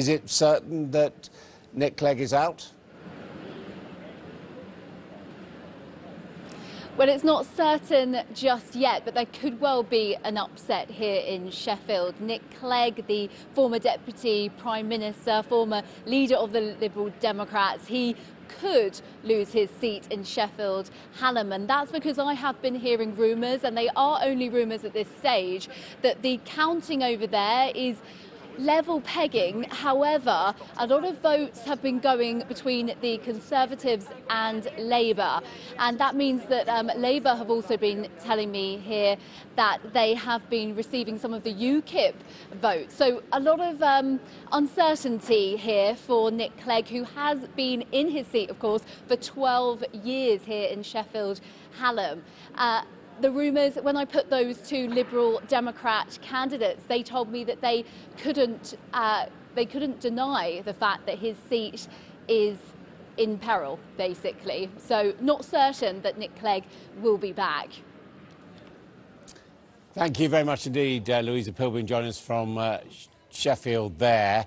Is it certain that Nick Clegg is out? Well, it's not certain just yet, but there could well be an upset here in Sheffield. Nick Clegg, the former Deputy Prime Minister, former leader of the Liberal Democrats, he could lose his seat in Sheffield Hallam. And that's because I have been hearing rumours, and they are only rumours at this stage, that the counting over there is level pegging. However, a lot of votes have been going between the Conservatives and Labour. And that means that um, Labour have also been telling me here that they have been receiving some of the UKIP votes. So a lot of um, uncertainty here for Nick Clegg, who has been in his seat, of course, for 12 years here in Sheffield Hallam. Uh, the rumours, when I put those two Liberal Democrat candidates, they told me that they couldn't, uh, they couldn't deny the fact that his seat is in peril, basically. So, not certain that Nick Clegg will be back. Thank you very much indeed, uh, Louisa Pilbeam, joining us from uh, Sheffield there.